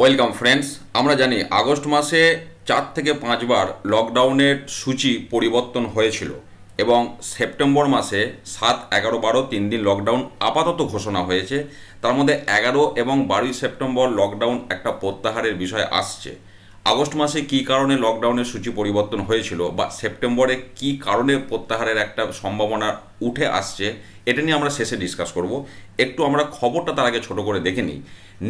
Welcome friends, আমরা জানি August মাসে চার থেকে পাঁচবার লকডাউনের সূচি পরিবর্তন হয়েছিল এবং সেপ্টেম্বর মাসে সাত, এগারো, বারো, তিন দিন লকডাউন আপাতত ঘোষণা হয়েছে। তার মধ্যে এগারো এবং বারোই সেপ্টেম্বর লকডাউন একটা প্রত্যাহারের বিষয় আসছে। আগস্ট মাসে কি কারণে লকডাউনের সূচি পরিবর্তন হয়েছিল বা সেপ্টেম্বরে কি কারণে প্রত্যাহারের একটা সম্ভাবনা উঠে আসছে, এটা নিয়ে আমরা শেষে ডিসকাস করব। একটু আমরা খবরটা তার আগে ছোট করে দেখে নিই।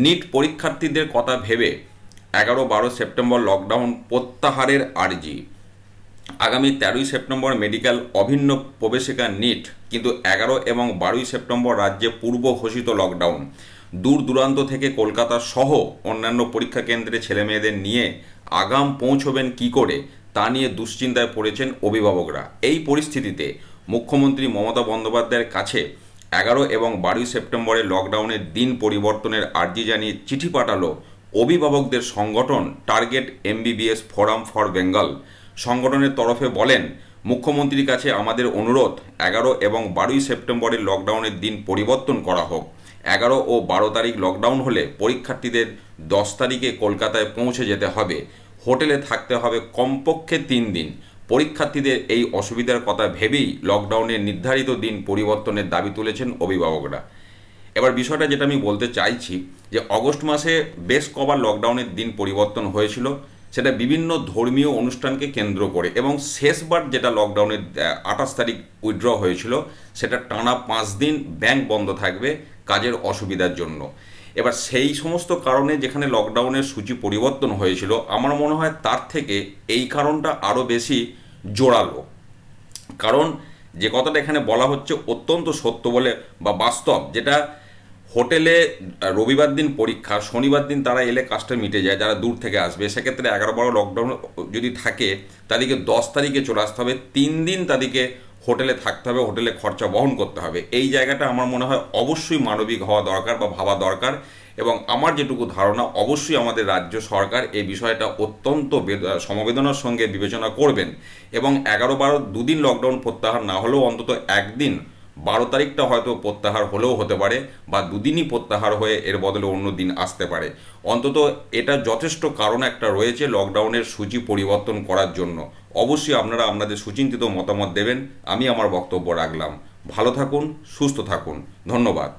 নিট পরীক্ষার্থীদের কথা ভেবে এগারো বারো সেপ্টেম্বর লকডাউন প্রত্যাহারের আর্জি। আগামী তেরোই সেপ্টেম্বর মেডিকেল অভিন্ন প্রবেশিকা নিট কিন্তু এগারো এবং বারোই সেপ্টেম্বর রাজ্যে পূর্ব ঘোষিত লকডাউন দূর দূরান্ত থেকে কলকাতা সহ অন্যান্য পরীক্ষা কেন্দ্রে ছেলেমেয়েদের নিয়ে আগাম পৌঁছবেন কি করে তা নিয়ে দুশ্চিন্তায় পড়েছেন অভিভাবকরা। এই পরিস্থিতিতে মুখ্যমন্ত্রী মমতা বন্দ্যোপাধ্যায়ের কাছে এগারো এবং বারোই সেপ্টেম্বরে লকডাউনের দিন পরিবর্তনের আর্জি জানিয়ে চিঠি পাঠালো অভিভাবকদের সংগঠন target MBBS forum for Bengal. সংগঠনের তরফে বলেন, মুখ্যমন্ত্রীর কাছে আমাদের অনুরোধ, এগারো এবং বারোই সেপ্টেম্বরের লকডাউনের দিন পরিবর্তন করা হোক। এগারো ও বারো তারিখ লকডাউন হলে পরীক্ষার্থীদের দশ তারিখে কলকাতায় পৌঁছে যেতে হবে। হোটেলে থাকতে হবে কমপক্ষে তিন দিন। পরীক্ষার্থীদের এই অসুবিধার কথা ভেবেই লকডাউনের নির্ধারিত দিন পরিবর্তনের দাবি তুলেছেন অভিভাবকরা। এবার বিষয়টা যেটা আমি বলতে চাইছি যে, অগস্ট মাসে বেশ কবার লকডাউনের দিন পরিবর্তন হয়েছিল। সেটা বিভিন্ন ধর্মীয় অনুষ্ঠানকে কেন্দ্র করে এবং শেষবার যেটা লকডাউনের আঠাশ তারিখ উইথড্র হয়েছিল, সেটা টানা পাঁচ দিন ব্যাংক বন্ধ থাকবে। কাজের অসুবিধার জন্য। এবার সেই সমস্ত কারণে যেখানে লকডাউনের সূচি পরিবর্তন হয়েছিল, আমার মনে হয় তার থেকে এই কারণটা আরও বেশি জোরালো। কারণ যে কথাটা এখানে বলা হচ্ছে অত্যন্ত সত্য বলে বা বাস্তব, যেটা হোটেলে রবিবার দিন পরীক্ষা, শনিবার দিন তারা এলে কাজটা মিটে যায়, যারা দূর থেকে আসবে। সেক্ষেত্রে এগারো বারো লকডাউন যদি থাকে তাদেরকে দশ তারিখে চলে আসতে হবে, তিন দিন তাদেরকে হোটেলে থাকতে হবে, হোটেলে খরচা বহন করতে হবে। এই জায়গাটা আমার মনে হয় অবশ্যই মানবিক হওয়া দরকার বা ভাবা দরকার এবং আমার যেটুকু ধারণা অবশ্যই আমাদের রাজ্য সরকার এই বিষয়টা অত্যন্ত সমবেদনার সঙ্গে বিবেচনা করবেন এবং এগারো বারো দুদিন লকডাউন প্রত্যাহার না হলেও অন্তত একদিন বারো তারিখটা হয়তো প্রত্যাহার হলেও হতে পারে বা দুদিনই প্রত্যাহার হয়ে এর বদলে অন্য দিন আসতে পারে। অন্তত এটা যথেষ্ট কারণ একটা রয়েছে লকডাউনের সূচি পরিবর্তন করার জন্য। অবশ্যই আপনারা আপনাদের সুচিন্তিত মতামত দেবেন। আমি আমার বক্তব্য রাখলাম। ভালো থাকুন, সুস্থ থাকুন। ধন্যবাদ।